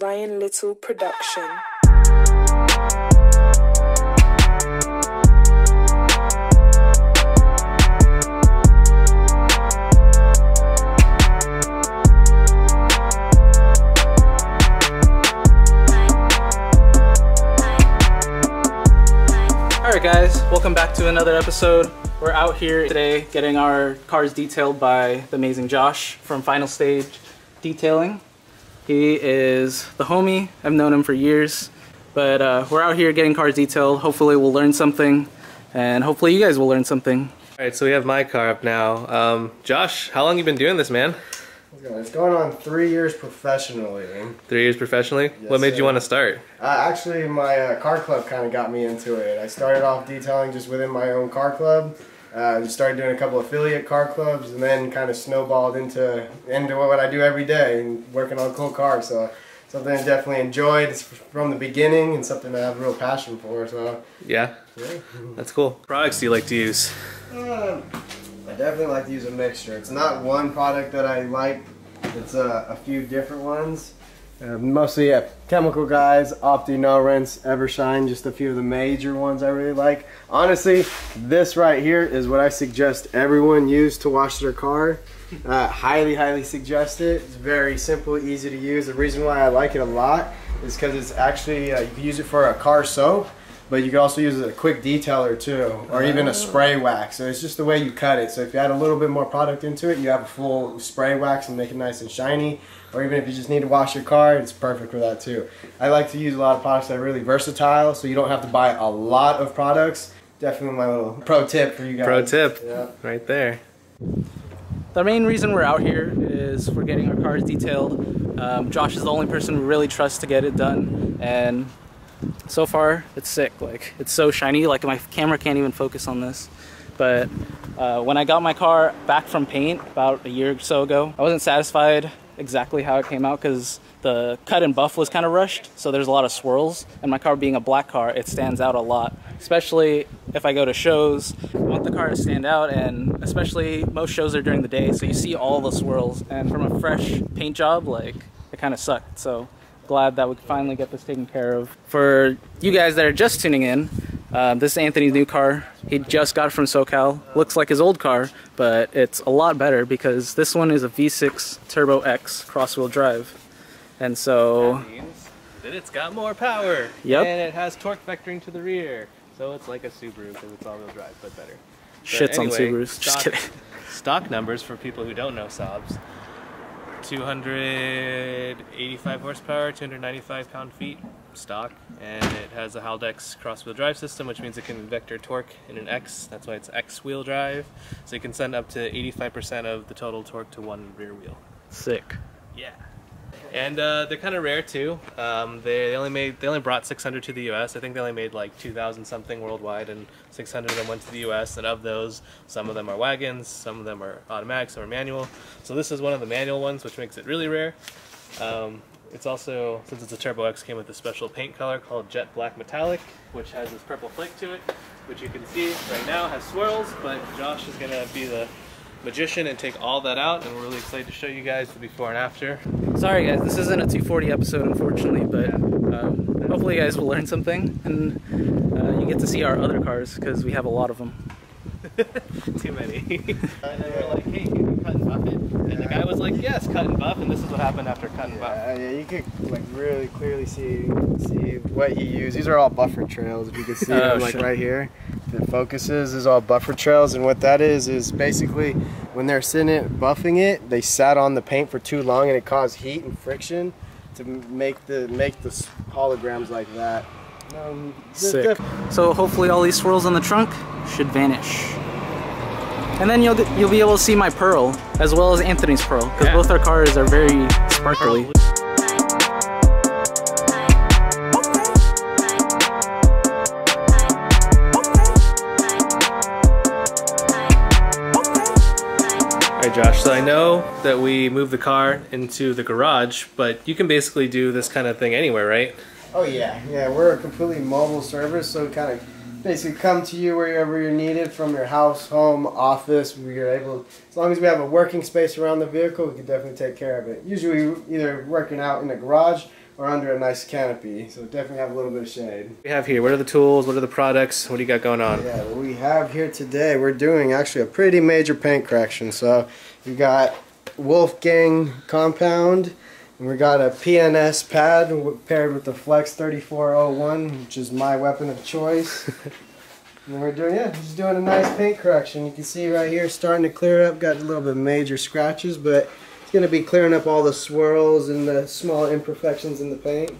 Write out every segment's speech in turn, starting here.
Ryan Little production. Alright guys, welcome back to another episode. We're out here today getting our cars detailed by the amazing Josh from Final Stage Detailing. He is the homie, I've known him for years, but uh, we're out here getting cars detailed. Hopefully we'll learn something, and hopefully you guys will learn something. All right, so we have my car up now. Um, Josh, how long you been doing this, man? It's going on three years professionally. Three years professionally. Yes, what made sir. you want to start? Uh, actually, my uh, car club kind of got me into it. I started off detailing just within my own car club. Uh, started doing a couple affiliate car clubs, and then kind of snowballed into into what I do every day and working on cool cars. So something I definitely enjoyed It's from the beginning, and something I have a real passion for. So Yeah, yeah. that's cool. Products do you like to use? Um, I definitely like to use a mixture. It's not one product that I like. It's uh, a few different ones. Uh, mostly yeah, chemical guys, Opti, No Rinse, Evershine, just a few of the major ones I really like. Honestly, this right here is what I suggest everyone use to wash their car. Uh, highly, highly suggest it. It's very simple, easy to use. The reason why I like it a lot is because it's actually, uh, you can use it for a car soap, but you can also use it as a quick detailer too, or even a spray wax. So it's just the way you cut it. So if you add a little bit more product into it, you have a full spray wax and make it nice and shiny. Or even if you just need to wash your car, it's perfect for that too. I like to use a lot of products that are really versatile, so you don't have to buy a lot of products. Definitely my little pro tip for you guys. Pro tip, Yeah. right there. The main reason we're out here is we're getting our cars detailed. Um, Josh is the only person we really trust to get it done, and so far it's sick. Like it's so shiny, like my camera can't even focus on this. But uh, when I got my car back from paint about a year or so ago, I wasn't satisfied exactly how it came out because the cut and buff was kind of rushed, so there's a lot of swirls. And my car being a black car, it stands out a lot, especially if I go to shows. I want the car to stand out, and especially most shows are during the day, so you see all the swirls. And from a fresh paint job, like it kind of sucked. So glad that we finally get this taken care of. For you guys that are just tuning in, um, this is Anthony's new car. He just got it from SoCal. Looks like his old car, but it's a lot better because this one is a V6 Turbo X cross-wheel drive. And so, That means that it's got more power. Yep. And it has torque vectoring to the rear. So it's like a Subaru because it's all-wheel drive, but better. But shits on anyway, Subarus. Just stock- kidding. Stock numbers for people who don't know Saabs. 285 horsepower, 295 pound-feet stock, and it has a Haldex cross-wheel drive system, which means it can vector torque in an X. That's why it's X-wheel drive. So you can send up to 85% of the total torque to one rear wheel. Sick. Yeah. And uh, they're kind of rare too. Um, they, they only made they only brought 600 to the U.S. I think they only made like 2,000 something worldwide, and 600 of them went to the U.S. And of those, some of them are wagons, some of them are automatic, some are manual. So this is one of the manual ones, which makes it really rare. Um, it's also since it's a Turbo X, came with a special paint color called Jet Black Metallic, which has this purple flake to it, which you can see right now has swirls. But Josh is gonna be the magician and take all that out, and we're really excited to show you guys the before and after. Sorry guys, this isn't a 240 episode unfortunately, but um, hopefully you guys will learn something and uh, you get to see our other cars because we have a lot of them. Too many. and they were like, hey, can you cut and buff it? And the guy was like, yes, cut and buff, and this is what happened after cut and buff. Yeah, you could like really clearly see see what he used. These are all buffer trails. If you can see Oh, them like shit. right here, the focuses is all buffer trails, and what that is is basically when they're sitting it buffing it, they sat on the paint for too long, and it caused heat and friction to make the make the holograms like that. Um, Sick. So hopefully all these swirls on the trunk should vanish. And then you'll you'll be able to see my pearl as well as Anthony's pearl because Yeah. both our cars are very sparkly. All right, Josh. So I know that we moved the car into the garage, but you can basically do this kind of thing anywhere, right? Oh yeah, yeah. We're a completely mobile service, so it kind of basically come to you wherever you're needed from your house, home, office. We are able, as long as we have a working space around the vehicle, we can definitely take care of it. Usually, either working out in a garage or under a nice canopy, so definitely have a little bit of shade. we have here? What are the tools? What are the products? What do you got going on? Yeah, what we have here today, we're doing actually a pretty major paint correction. So we got Wolfgang compound, and we got a PNS pad paired with the Flex 3401, which is my weapon of choice. and we're doing, yeah, just doing a nice paint correction. You can see right here starting to clear up, got a little bit of major scratches, but it's going to be clearing up all the swirls and the small imperfections in the paint.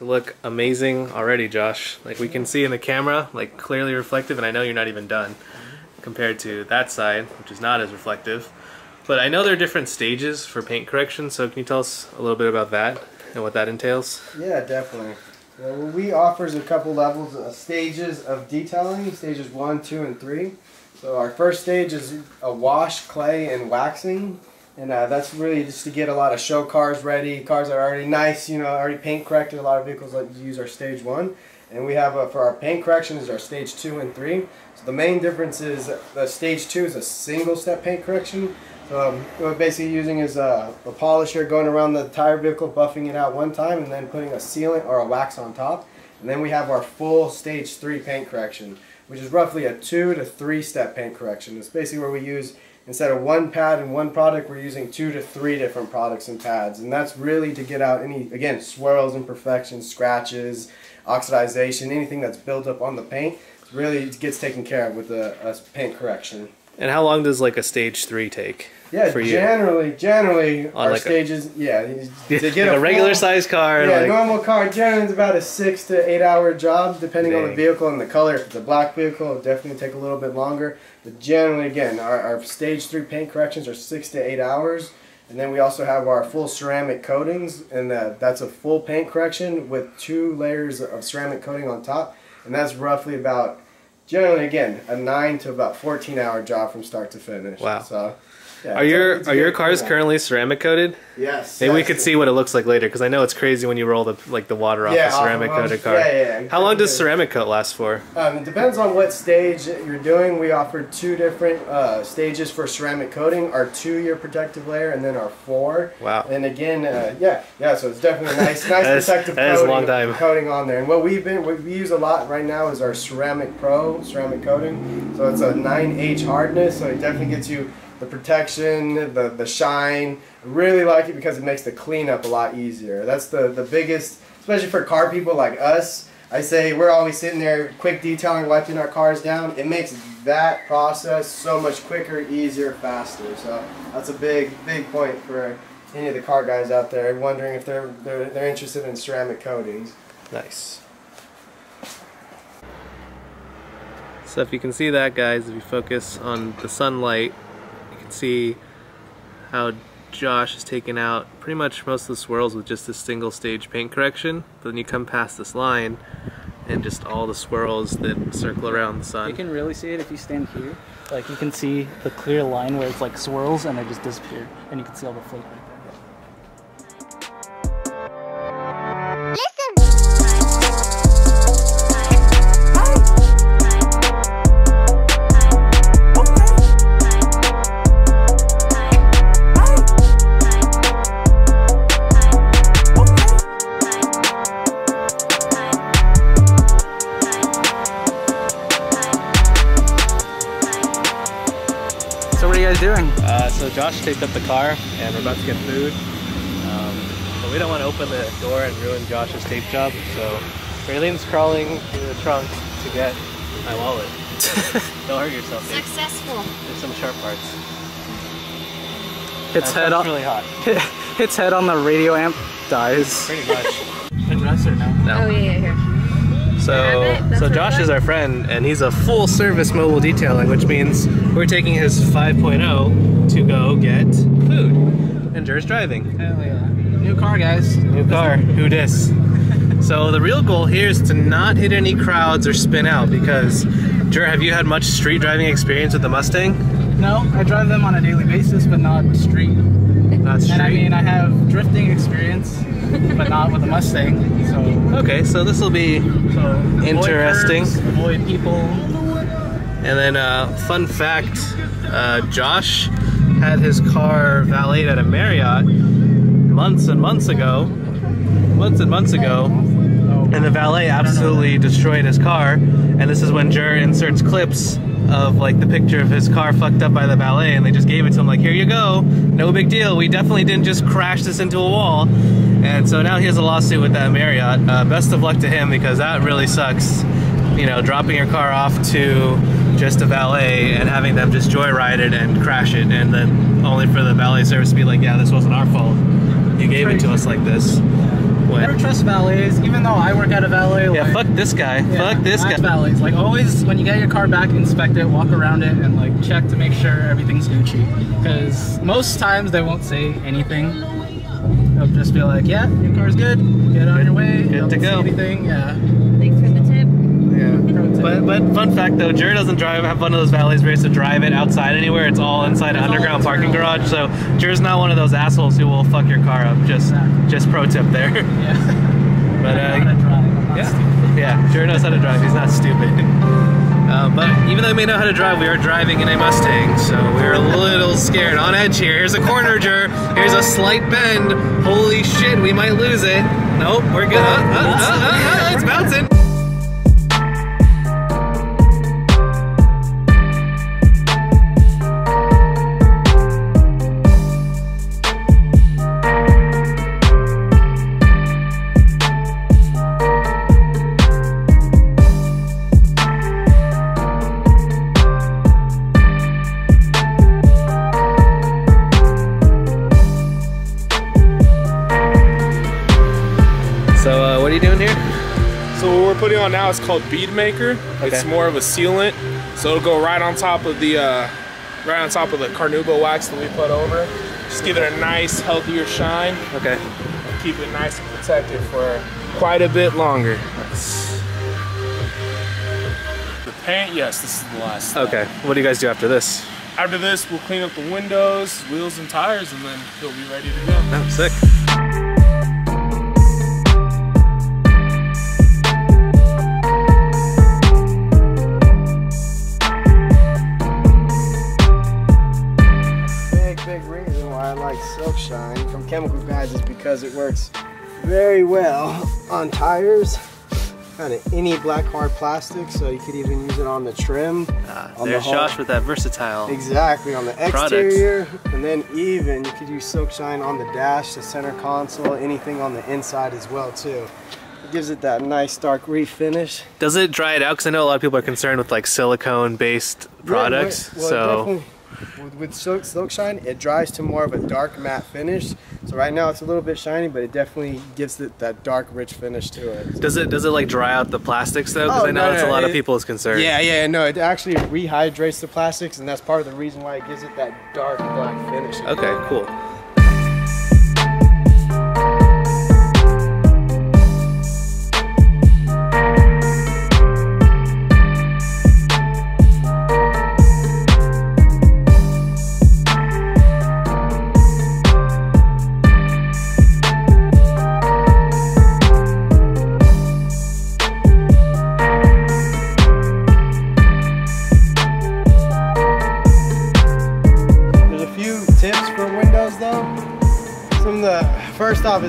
look amazing already, Josh. Like we can see in the camera, like clearly reflective, and I know you're not even done compared to that side, which is not as reflective. But I know there are different stages for paint correction, so can you tell us a little bit about that and what that entails? Yeah, definitely. Well, we offers a couple levels, uh, stages of detailing, stages one, two, and three. So our first stage is a wash, clay, and waxing. And uh, that's really just to get a lot of show cars ready. Cars that are already nice, you know, already paint corrected. A lot of vehicles like to use our stage one. And we have for our paint correction is our stage two and three. So the main difference is the stage two is a single step paint correction. Um, what we're basically using is a, a polisher going around the entire vehicle, buffing it out one time, and then putting a sealant or a wax on top. And then we have our full stage three paint correction, which is roughly a two to three step paint correction. It's basically where we use instead of one pad and one product, we're using two to three different products and pads, and that's really to get out any again swirls, imperfections, scratches, oxidization, anything that's built up on the paint. It really gets taken care of with a, a paint correction. And how long does like a stage three take? Yeah, for you? generally, generally our like a- stages, yeah, to like get a, regular full- size car, Yeah, like normal car generally is about a six to eight hour job, depending on the Dang. vehicle and the color. If it's a black vehicle, it'll definitely take a little bit longer. But generally, again, our, our stage three paint corrections are six to eight hours. And then we also have our full ceramic coatings, and that, that's a full paint correction with two layers of ceramic coating on top. And that's roughly about, generally, again, a nine to about 14 hour job from start to finish. Wow. So, yeah, Are your are your cars currently ceramic coated? Yes. Maybe we could see what it looks like later because I know it's crazy when you roll the like the water off Yeah, a ceramic of- coated car. yeah, yeah, yeah. How long does ceramic coat last for? Um, it depends on what stage you're doing. We offer two different uh, stages for ceramic coating: our two-year protective layer, and then our four. Wow. And again, uh, yeah, yeah. So it's definitely a nice, nice That is- protective that is a coating, long time. coating on there. And what we've been, what we use a lot right now is our Ceramic Pro ceramic coating. So it's a 9H hardness, so it definitely gets you the protection, the the shine. I really like it because it makes the cleanup a lot easier. That's the the biggest, especially for car people like us. I say we're always sitting there, quick detailing, wiping our cars down. It makes that process so much quicker, easier, faster. So that's a big, big point for any of the car guys out there wondering if they're they're, they're interested in ceramic coatings. Nice. So if you can see that, guys, if you focus on the sunlight, can see how Josh has taken out pretty much most of the swirls with just this single stage paint correction. But then you come past this line and just all the swirls that circle around the sun. You can really see it if you stand here. Like you can see the clear line where it's like swirls and they just disappear, and you can see all the flake right there. So Josh taped up the car and we're about to get food. Um, but we don't want to open the door and ruin Josh's tape job. So Raylene's crawling through the trunk to get my wallet. don't hurt yourself, Dave. Successful. There's some sharp parts. Hits head on really hot. hits head on the radio amp, dies. Pretty much. Address or no? No. Oh yeah, yeah, here. So, Have it? That's so Josh is our friend, and he's a full service mobile detailing, which means we're taking his 5.0 to go get food. And Jer's driving. Hell yeah. New car, guys. New car, who dis? So the real goal here is to not hit any crowds or spin out because, Jer, have you had much street driving experience with the Mustang? No, I drive them on a daily basis, but not street. Not And I mean, I have drifting experience, but not with a Mustang. So, Okay, so this will be. so avoid Interesting. curves, avoid people. And then, uh, fun fact uh, Josh had his car valeted at a Marriott months and months ago. Months and months ago. And the valet absolutely destroyed his car. And this is when Jer inserts clips of like the picture of his car fucked up by the valet. And they just gave it to him, like, here you go. No big deal. We definitely didn't just crash this into a wall. And so now he has a lawsuit with that Marriott. Uh, best of luck to him because that really sucks. You know, dropping your car off to just a valet and having them just joyride it and crash it. And then only for the valet service to be like, yeah, this wasn't our fault. You gave it to us like this. Never trust valets, even though I work at a valet. yeah, like, fuck this guy. yeah, fuck this guy. valets. Like always, when you get your car back, inspect it, walk around it, and like check to make sure everything's Gucci. Because most times they won't say anything. They'll just be like, "Yeah, your car's good. Get on your way. Good Don't to go." Anything? Yeah." Thanks for the tip. Yeah. But, but fun fact though, Jared doesn't drive have one of those valleys where he has to drive it outside anywhere. It's all inside an all underground parking garage. So Jared's not one of those assholes who will fuck your car up. Just Exactly. just pro tip there. Yeah. But I know how to uh, drive. I'm not yeah, stupid. yeah, Jared knows how to drive. He's not stupid. Um, but even though we may know how to drive, we are driving in a Mustang, so we're a little scared. On edge here. Here's a corner, Jer. Here's a slight bend. Holy shit, we might lose it. Nope, we're good. Uh, uh, uh, uh, uh, it's bouncing. You doing here? So what we're putting on now is called Bead Maker. It's more of a sealant, so it'll go right on top of the uh, right on top of the carnauba wax that we put over. Just give it a nice, healthier shine. Okay. Keep it nice and protected for quite a bit longer. The paint, yes, this is the last. step. Okay. What do you guys do after this? After this, we'll clean up the windows, wheels, and tires, and then he'll be ready to go. Oh, sick. Because it works very well on tires, kind of any black hard plastic, so you could even use it on the trim. Ah, on there's the Josh with that versatile. Exactly, on the Products. exterior, and then even you could use Silk Shine on the dash, the center console, anything on the inside as well too. It gives it that nice dark refinish. Does it dry it out? Because I know a lot of people are concerned with like silicone-based products. Yeah, well, so with, with silk, silk shine, it dries to more of a dark matte finish. So right now it's a little bit shiny, but it definitely gives it that dark, rich finish to it. does it does it like dry out the plastics though? Because Oh, I know no, that's no, a lot of people's concern. Yeah, yeah, no, it actually rehydrates the plastics, and that's part of the reason why it gives it that dark black finish. Okay. Cool.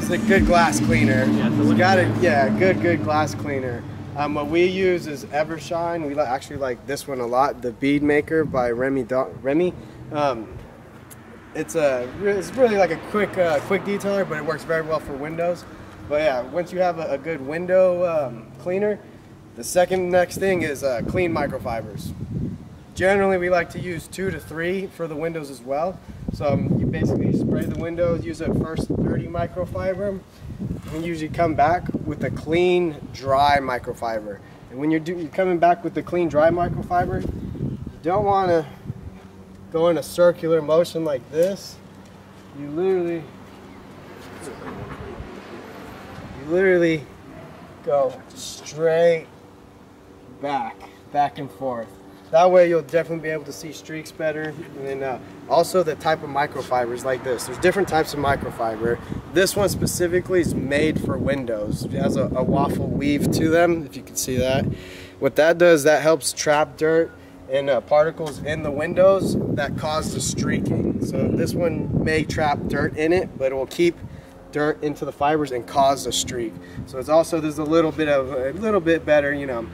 First a good glass cleaner. Yeah, you window got it. Yeah, good good glass cleaner. Um, what we use is Evershine. We actually like this one a lot. The Bead Maker by Remy. Do- Remy. Um, it's a it's really like a quick uh, quick detailer, but it works very well for windows. But yeah, once you have a, a good window um, cleaner, the second next thing is uh, clean microfibers. Generally, we like to use two to three for the windows as well. So um, you basically spray the windows, use a first 30 microfiber, and usually come back with a clean, dry microfiber. And when you're, do, you're coming back with the clean, dry microfiber, you don't want to go in a circular motion like this. You literally, you literally go straight back, back and forth. That way you'll definitely be able to see streaks better. And then uh, also the type of microfibers like this. There's different types of microfiber. This one specifically is made for windows. It has a, a waffle weave to them, if you can see that. What that does, that helps trap dirt and uh, particles in the windows that cause the streaking. So this one may trap dirt in it, but it will keep dirt into the fibers and cause a streak. So it's also there's a little bit of a little bit better, you know,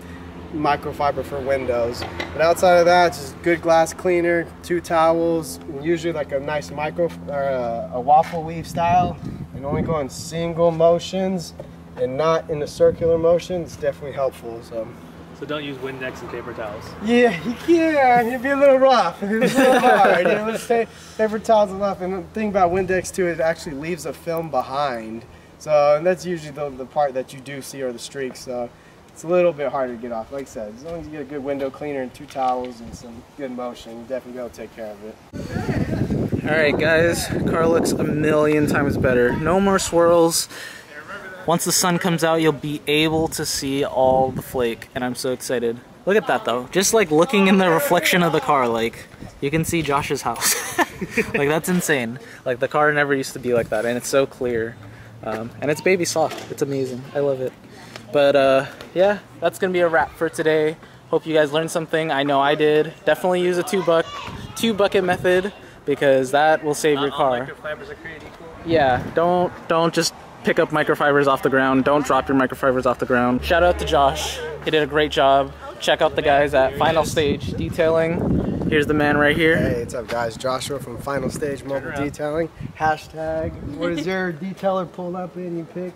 microfiber for windows. But outside of that, just good glass cleaner, two towels, usually like a nice micro or a, a waffle weave style, and only go in single motions and not in a circular motion. It's definitely helpful. So. So don't use Windex and paper towels. Yeah, you can. It'd be a little rough. It's a little hard. You know, paper towels enough. And the thing about Windex too, it actually leaves a film behind. So and that's usually the, the part that you do see are the streaks. So it's a little bit harder to get off. Like I said, as long as you get a good window cleaner and two towels and some good motion, you definitely to take care of it. All right, guys, car looks a million times better. No more swirls. Once the sun comes out, you'll be able to see all the flake, and I'm so excited. Look at that though. Just like looking in the reflection of the car, like you can see Josh's house. like that's insane. Like the car never used to be like that, and it's so clear. Um, and it's baby soft. It's amazing. I love it. But uh, yeah, that's gonna be a wrap for today. Hope you guys learned something. I know I did. Definitely use a two buck, two bucket method because that will save your car. microfibers are created equal. Yeah, don't don't just pick up microfibers off the ground. Don't drop your microfibers off the ground. Shout out to Josh. He did a great job. Check out the guys at Final Stage Detailing. Here's the man right here. Hey, what's up guys? Joshua from Final Stage Mobile. Detailing. Hashtag, what is your detailer pulled up in you pick?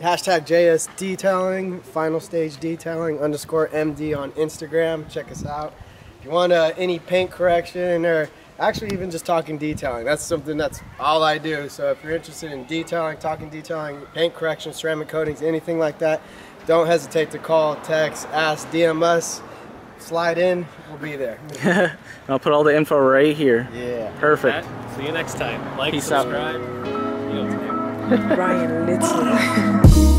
Hashtag JS Detailing, Final Stage Detailing underscore MD on Instagram. Check us out. If you want uh, any paint correction or actually even just talking detailing, that's something that's all I do. So if you're interested in detailing, talking detailing, paint correction, ceramic coatings, anything like that, don't hesitate to call, text, ask, DM us, slide in, we'll be there. I'll put all the info right here. Yeah. Perfect. Alright, See you next time. Like, Peace out. subscribe. You Ryan Little.